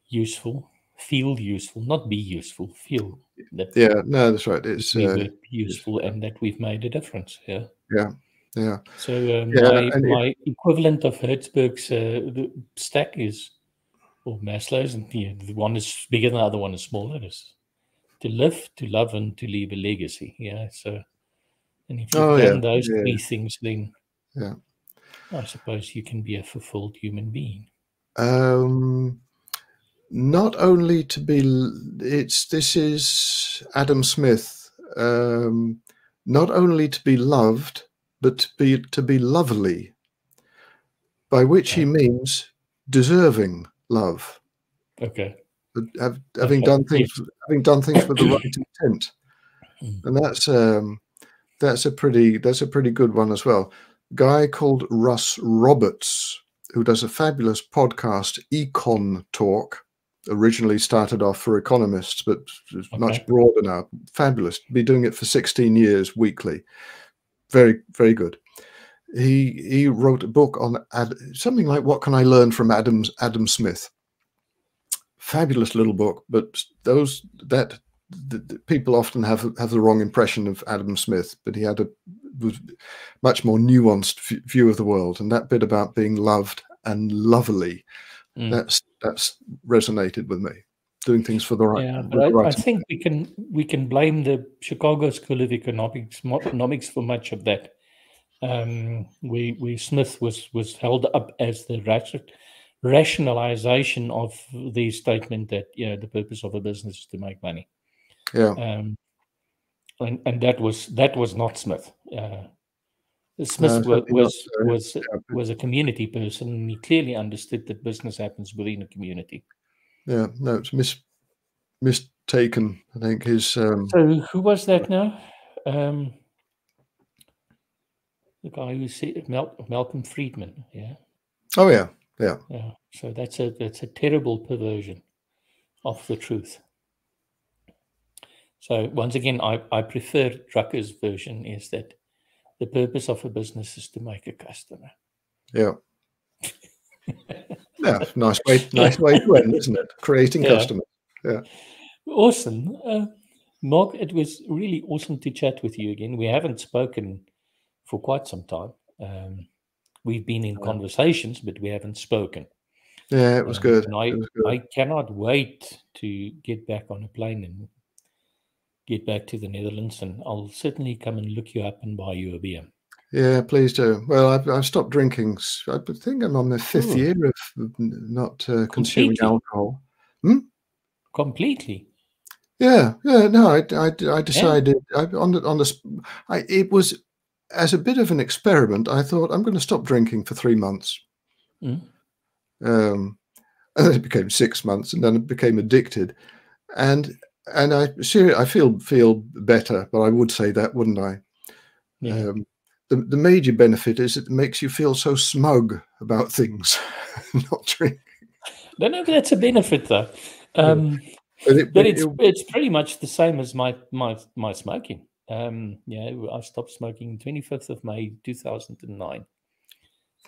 useful, feel useful, not be useful, feel that. Yeah, no, that's right. It's uh, useful and that we've made a difference. Yeah. Yeah. Yeah. So um, yeah, my, my equivalent of Herzberg's uh, stack is, or Maslow's, and yeah, the one is bigger than the other one is smaller. Is to live, to love, and to leave a legacy. Yeah. So, and if you've oh, done those three things, then yeah, I suppose you can be a fulfilled human being. Um, not only to be it's this is adam smith um, not only to be loved but to be to be lovely by which he means deserving love. Okay. Have, having okay. done things having done things with the right intent. And that's um that's a pretty that's a pretty good one as well. Guy called russ roberts who does a fabulous podcast econ talk originally started off for economists, but okay. much broader now. Fabulous. Be doing it for 16 years weekly. Very, very good. He he wrote a book on Ad, something like "What Can I Learn from Adams Adam Smith." Fabulous little book, but those that the, the people often have have the wrong impression of Adam Smith, but he had a was much more nuanced view of the world, and that bit about being loved and lovely Mm. That's that's resonated with me. Doing things for the right. Yeah, but I, right I, think we can we can blame the Chicago School of Economics economics for much of that. Um, we we Smith was was held up as the rationalization of the statement that you know the purpose of a business is to make money. Yeah. Um, and and that was that was not Smith. Uh, Smith was was was, was a community person, and he clearly understood that business happens within a community. Yeah, no, it's mis mistaken. I think his. Um, so who was that now? Um, the guy who said Mal- Malcolm Friedman. Yeah. Oh yeah, yeah. Yeah. So that's a that's a terrible perversion of the truth. So once again, I I prefer Drucker's version is that the purpose of a business is to make a customer. Yeah. yeah, nice way, nice way to end, isn't it? Creating yeah. customers. Yeah. Awesome. Uh, Mark, it was really awesome to chat with you again. We haven't spoken for quite some time. Um, we've been in conversations, but we haven't spoken. Yeah, it was, um, good. I, it was good. I cannot wait to get back on a plane and get back to the Netherlands, and I'll certainly come and look you up and buy you a beer. Yeah, please do. Well, I've, I've stopped drinking. I think I'm on the fifth Ooh. year of not uh, consuming alcohol. Hmm? Completely. Yeah, yeah. No, I, I, I decided yeah. I, on the on the. I, it was as a bit of an experiment. I thought I'm going to stop drinking for three months. Mm. Um, and then it became six months, and then it became addicted. And and I I feel feel better, but I would say that, wouldn't I? Yeah. Um, the the major benefit is it makes you feel so smug about things, not drinking. No, no, that's a benefit though. Um, but, it, but it's it, it's pretty much the same as my my my smoking. Um, yeah, I stopped smoking twenty fifth of May two thousand and nine,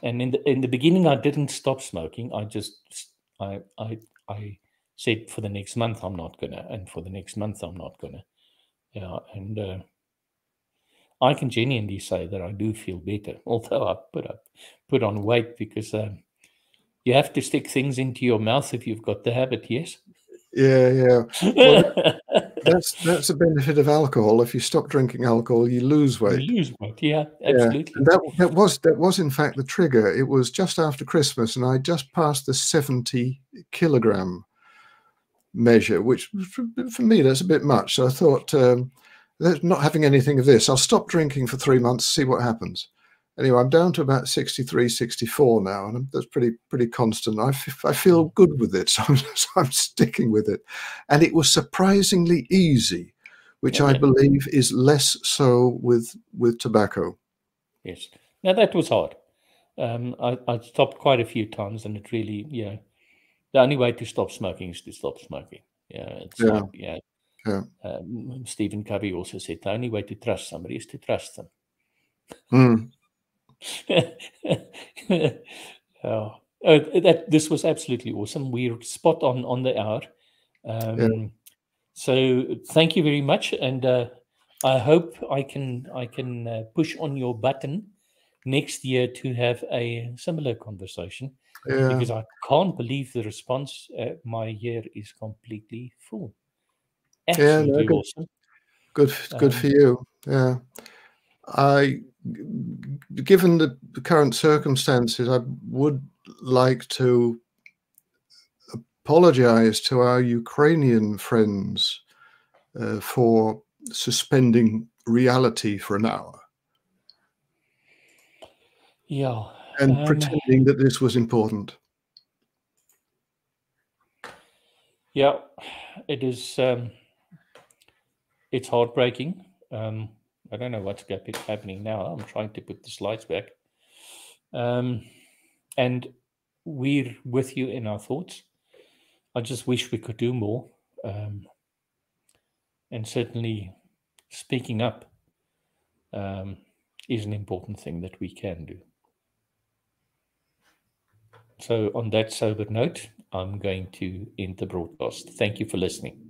and in the in the beginning I didn't stop smoking. I just I I I said for the next month I'm not gonna, and for the next month I'm not gonna. Yeah, and uh, I can genuinely say that I do feel better, although I put up put on weight because um, you have to stick things into your mouth if you've got the habit. Yes. Yeah, yeah. Well, that's that's a benefit of alcohol. If you stop drinking alcohol, you lose weight. You lose weight. Yeah, absolutely. Yeah. that that was that was in fact the trigger. It was just after Christmas, and I just passed the seventy kilogram measure, which for me that's a bit much. So I thought, um, not having anything of this, I'll stop drinking for three months, see what happens anyway, I'm down to about 63, 64 now, and that's pretty pretty constant. I, I feel mm. good with it, so I'm, so I'm, sticking with it. And it was surprisingly easy, which okay. I believe is less so with with tobacco. Yes. Now that was hard. Um, I, I stopped quite a few times, and it really, you know, the only way to stop smoking is to stop smoking. Yeah, yeah. Like, yeah. yeah. Um, Stephen Covey also said the only way to trust somebody is to trust them. Mm. oh, that this was absolutely awesome. We're spot on on the hour. Um, yeah. So thank you very much, and uh, I hope I can I can uh, push on your button next year to have a similar conversation. Yeah. Because I can't believe the response. Uh, my year is completely full. Absolutely yeah, no, good, awesome. Good, good um, for you. Yeah, I given the current circumstances, I would like to apologize to our Ukrainian friends uh, for suspending reality for an hour. Yeah. And um, pretending that this was important. Yeah, it is. Um, it's heartbreaking. Um, I don't know what's happening now. I'm trying to put the slides back. Um, and we're with you in our thoughts. I just wish we could do more. Um, and certainly speaking up um, is an important thing that we can do. So, on that sober note, I'm going to end the broadcast. Thank you for listening.